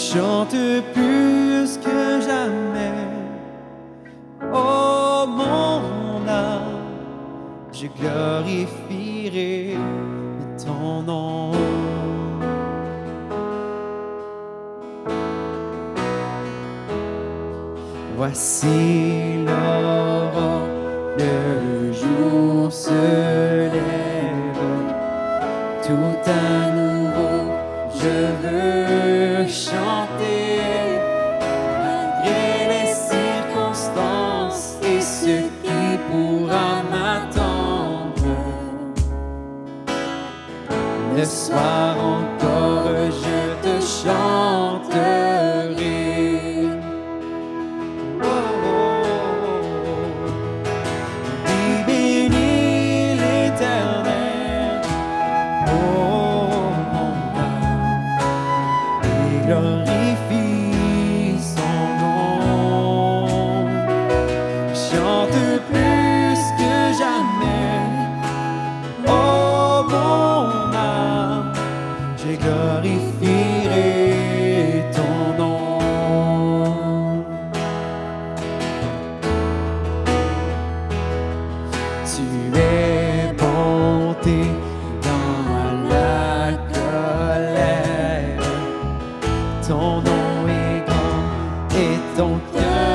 chante plus que jamais. Oh mon âme, je glorifierai ton nom. Voici l'aurore, le jour se Le soir encore, je te chanterai. Oh, l'éternel, oh mon âme, et glorifie son nom. Chante plus Tu es bonté dans la colère. Ton nom est grand et ton cœur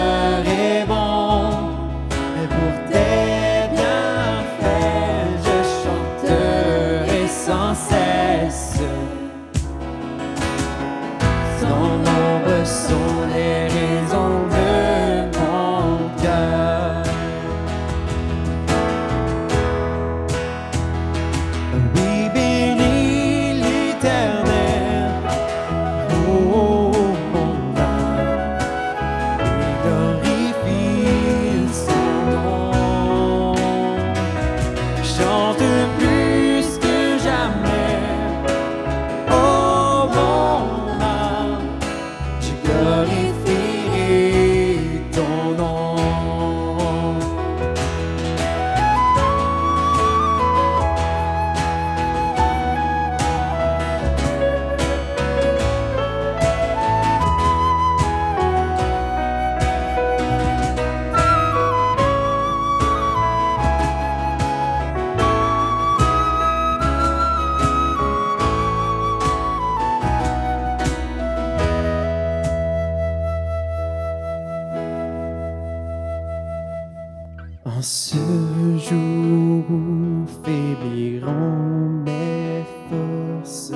En ce jour où faibliront mes forces,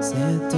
cette